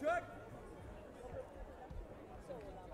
Check. Um,